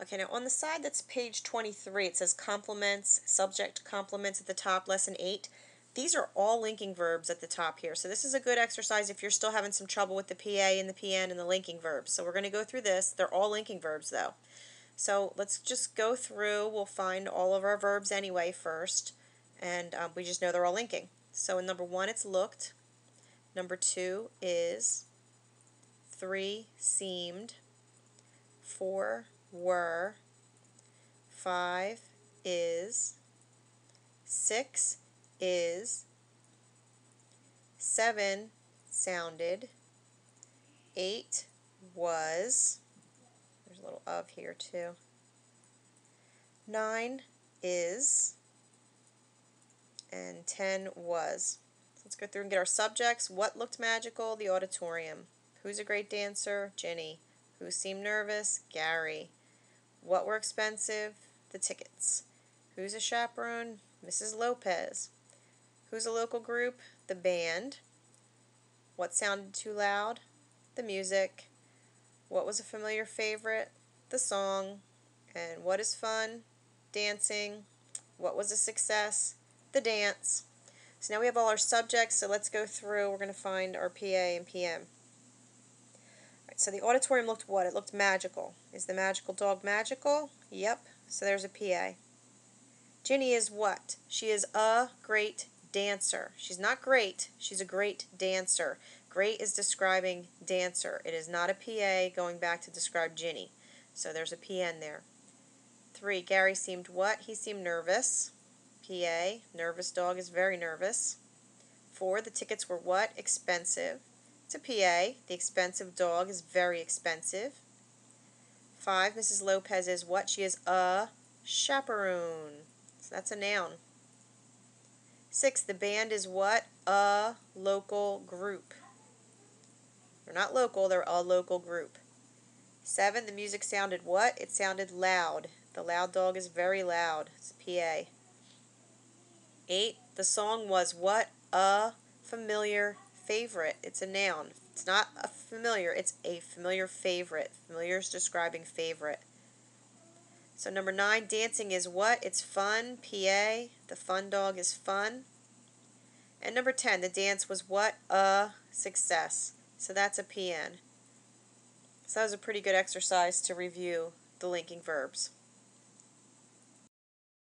Okay, now on the side that's page 23, it says complements, subject complements at the top, lesson 8. These are all linking verbs at the top here. So this is a good exercise if you're still having some trouble with the PA and the PN and the linking verbs. So we're going to go through this. They're all linking verbs though. So let's just go through. We'll find all of our verbs anyway first. And um, we just know they're all linking. So in number one, it's looked. Number two is three seemed. Four were. Five is. Six is. Seven sounded. Eight was. There's a little of here too. Nine is. And ten was. Let's go through and get our subjects. What looked magical? The auditorium. Who's a great dancer? Ginny. Who seemed nervous? Gary. What were expensive? The tickets. Who's a chaperone? Mrs. Lopez. Who's a local group? The band. What sounded too loud? The music. What was a familiar favorite? The song. And what is fun? Dancing. What was a success? The dance. So now we have all our subjects, so let's go through. We're going to find our PA and PN. So the auditorium looked what? It looked magical. Is the magical dog magical? Yep. So there's a PA. Ginny is what? She is a great dancer. She's not great. She's a great dancer. Great is describing dancer. It is not a PA going back to describe Ginny. So there's a PN there. Three, Gary seemed what? He seemed nervous. PA, nervous dog is very nervous. Four, the tickets were what? Expensive. A PA. The expensive dog is very expensive. Five, Mrs. Lopez is what? She is a chaperone. So that's a noun. Six, the band is what? A local group. They're not local, they're a local group. Seven, the music sounded what? It sounded loud. The loud dog is very loud. It's a PA. Eight, the song was what? A familiar favorite. It's a noun. It's not a familiar, it's a familiar favorite. Familiar is describing favorite. So number nine, dancing is what? It's fun, PA. The fun dog is fun. And number 10, the dance was what? A success. So that's a PN. So that was a pretty good exercise to review the linking verbs.